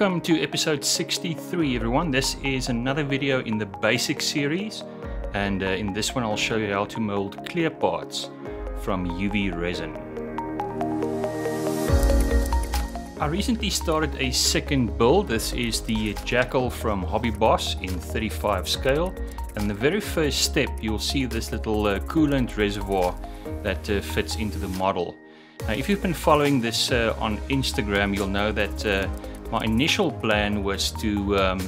Welcome to episode 63 everyone. This is another video in the basic series and uh, in this one I'll show you how to mold clear parts from UV resin. I recently started a second build. This is the Jackal from Hobby Boss in 35 scale and the very first step you'll see this little uh, coolant reservoir that uh, fits into the model. Now if you've been following this uh, on Instagram you'll know that uh, my initial plan was to um,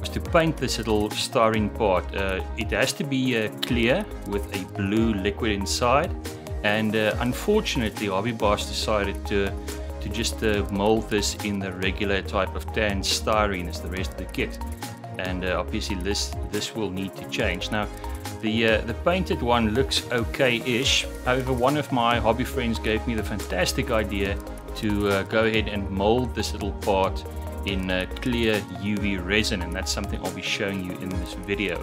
was to paint this little styrene part. Uh, it has to be uh, clear with a blue liquid inside, and uh, unfortunately, Hobby Boss decided to to just uh, mold this in the regular type of tan styrene as the rest of the kit. And uh, obviously, this this will need to change now. The, uh, the painted one looks okay-ish. However, one of my hobby friends gave me the fantastic idea to uh, go ahead and mold this little part in uh, clear UV resin and that's something I'll be showing you in this video.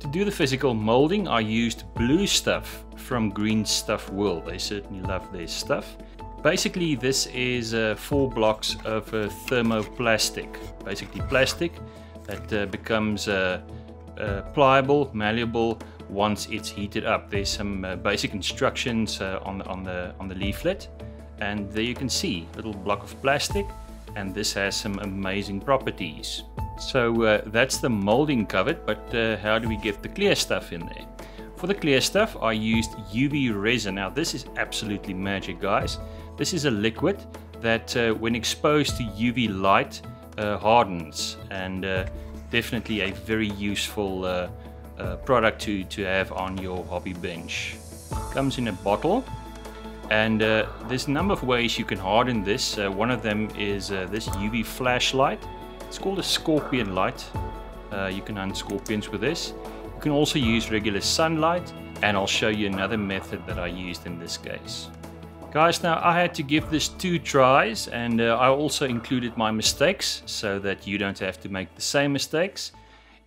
To do the physical molding I used blue stuff from Green Stuff World. They certainly love their stuff. Basically this is uh, four blocks of uh, thermoplastic, basically plastic that uh, becomes uh, uh, pliable, malleable, once it's heated up. There's some basic instructions on, the, on, the, on the leaflet and there you can see a little block of plastic and this has some amazing properties. So that's the molding covered but how do we get the clear stuff in there? For the clear stuff I used UV resin. Now this is absolutely magic guys. This is a liquid that uh, when exposed to UV light hardens and definitely a very useful uh, product to, to have on your hobby bench. Comes in a bottle and uh, there's a number of ways you can harden this. Uh, one of them is uh, this UV flashlight. It's called a scorpion light. Uh, you can hunt scorpions with this. You can also use regular sunlight and I'll show you another method that I used in this case. Guys, now I had to give this two tries and uh, I also included my mistakes so that you don't have to make the same mistakes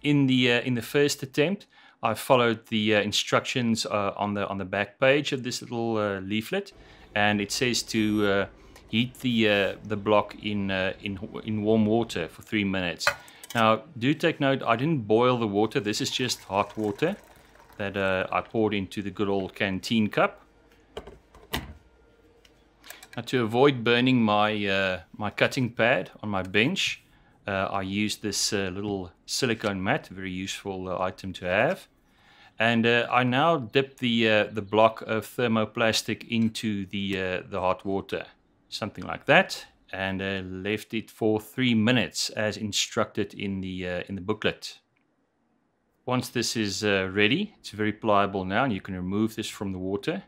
in the uh, in the first attempt, I followed the uh, instructions uh, on the on the back page of this little uh, leaflet, and it says to uh, heat the the block in in in warm water for three minutes. Now, do take note, I didn't boil the water. This is just hot water that I poured into the good old canteen cup. To avoid burning my my cutting pad on my bench, uh, I used this uh, little silicone mat, very useful uh, item to have. And uh, I now dip the uh, the block of thermoplastic into the uh, the hot water, something like that, and left it for three minutes as instructed in the in the booklet. Once this is ready, it's very pliable now, and you can remove this from the water.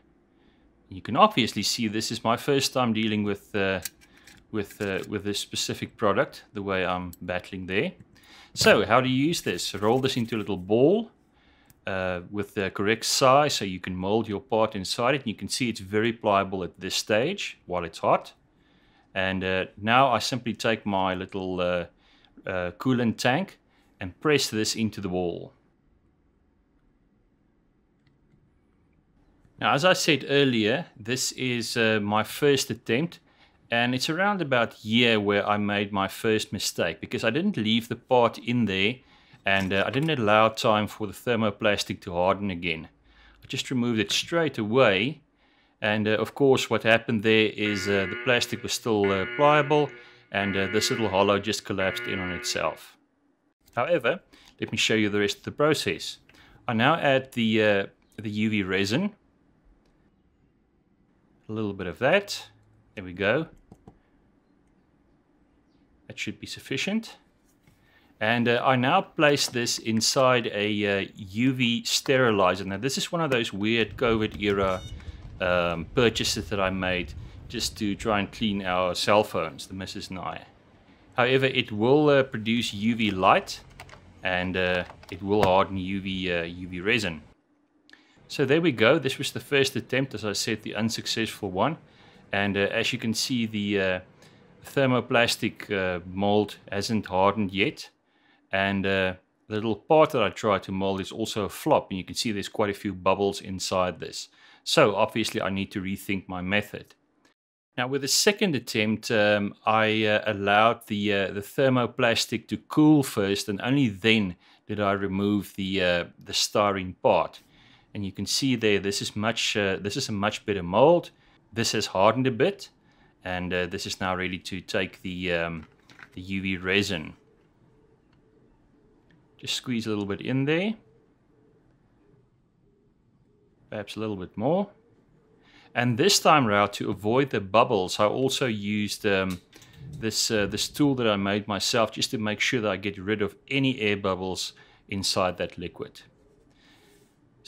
You can obviously see this is my first time dealing with with, uh, with this specific product, the way I'm battling there. So how do you use this? Roll this into a little ball uh, with the correct size so you can mold your part inside it. And you can see it's very pliable at this stage while it's hot. And uh, now I simply take my little uh, uh coolant tank and press this into the wall. Now, as I said earlier, this is uh, my first attempt and it's around about year where I made my first mistake because I didn't leave the part in there and uh, I didn't allow time for the thermoplastic to harden again. I just removed it straight away and uh, of course what happened there is uh, the plastic was still uh, pliable and uh, this little hollow just collapsed in on itself. However, let me show you the rest of the process. I now add the, uh, the UV resin, a little bit of that, there we go. That should be sufficient. And uh, I now place this inside a uh, UV sterilizer. Now this is one of those weird COVID era um, purchases that I made just to try and clean our cell phones, the missus and I. However, it will uh, produce UV light and uh, it will harden UV, UV uh, resin. So there we go. This was the first attempt, as I said, the unsuccessful one. And uh, as you can see, the thermoplastic uh, mold hasn't hardened yet. And uh, the little part that I tried to mold is also a flop. And you can see there's quite a few bubbles inside this. So obviously I need to rethink my method. Now with the second attempt, um, I uh, allowed the, uh, the thermoplastic to cool first and only then did I remove the, uh, the styrene part. And you can see there, this is, much, uh, this is a much better mold. This has hardened a bit and uh, this is now ready to take the, um, the UV resin. Just squeeze a little bit in there. Perhaps a little bit more. And this time around, to avoid the bubbles, I also used um, this, uh, this tool that I made myself just to make sure that I get rid of any air bubbles inside that liquid.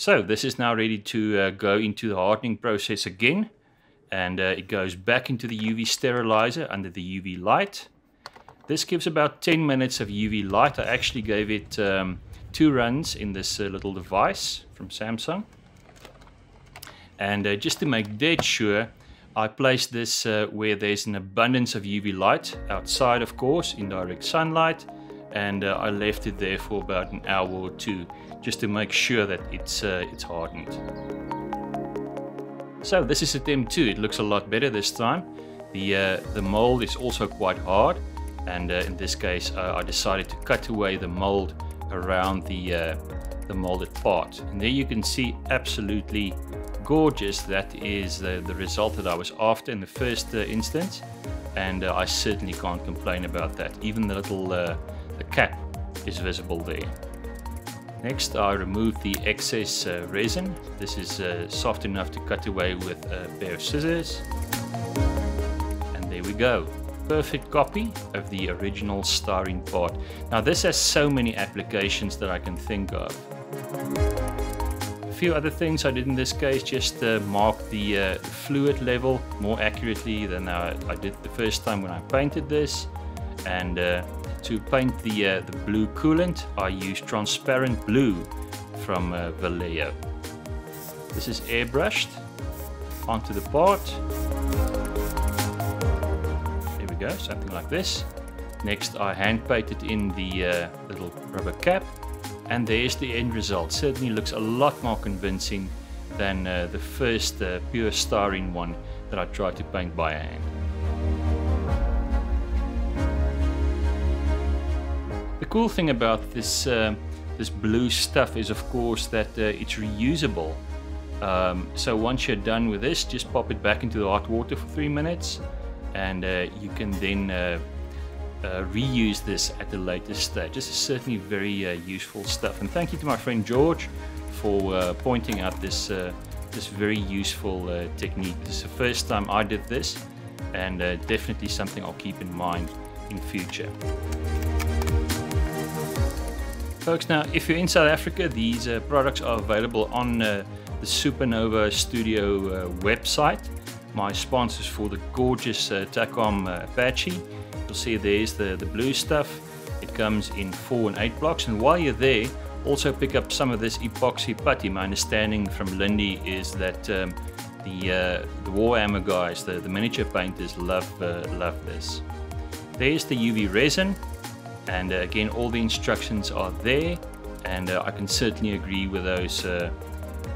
So this is now ready to uh, go into the hardening process again. And uh, it goes back into the UV sterilizer under the UV light. This gives about 10 minutes of UV light. I actually gave it um, two runs in this uh, little device from Samsung. And uh, just to make dead sure, I placed this uh, where there's an abundance of UV light outside, of course, in direct sunlight. And uh, I left it there for about an hour or two, just to make sure that it's, uh, it's hardened. So this is attempt two. It looks a lot better this time. The, uh, the mold is also quite hard. And uh, in this case, I decided to cut away the mold around the, the molded part. And there you can see absolutely gorgeous. That is the, the result that I was after in the first uh, instance. And uh, I certainly can't complain about that. Even the little uh, the cap is visible there. Next, I remove the excess uh, resin. This is uh, soft enough to cut away with a pair of scissors. And there we go. Perfect copy of the original styrene part. Now this has so many applications that I can think of A few other things I did in this case, just uh, mark the uh, fluid level more accurately than I, I, did the first time when I painted this. And uh, to paint the, uh, the blue coolant, I use transparent blue from uh, Vallejo. This is airbrushed onto the part. There we go, something like this. Next I hand painted in the uh, little rubber cap and there's the end result. Certainly looks a lot more convincing than uh, the first uh, pure styrene one that I tried to paint by hand. Cool thing about this, uh, this blue stuff is of course that uh, it's reusable. Um, so once you're done with this, just pop it back into the hot water for three minutes and uh, you can then uh, uh, reuse this at a later stage. This is certainly very uh, useful stuff. And thank you to my friend George for pointing out this, this very useful technique. This is the first time I did this and definitely something I'll keep in mind in future. Folks, now if you're in South Africa, these products are available on the Supernova Studio website. My sponsors for the gorgeous Takom Apache You'll see there's the, the blue stuff. It comes in 4 and 8 blocks. And while you're there, also pick up some of this epoxy putty. My understanding from Lindy is that um, the, uh, the Warhammer guys, the, the miniature painters, love, uh, love this. There's the UV resin. And uh, again, all the instructions are there. And uh, I can certainly agree with those, uh,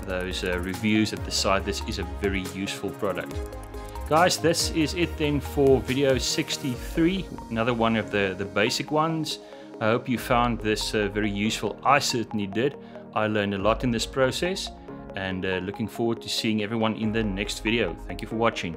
those reviews at the site. This is a very useful product. Guys, this is it then for video 63, another one of the, the basic ones. I hope you found this uh, very useful. I certainly did. I learned a lot in this process and uh, looking forward to seeing everyone in the next video. Thank you for watching.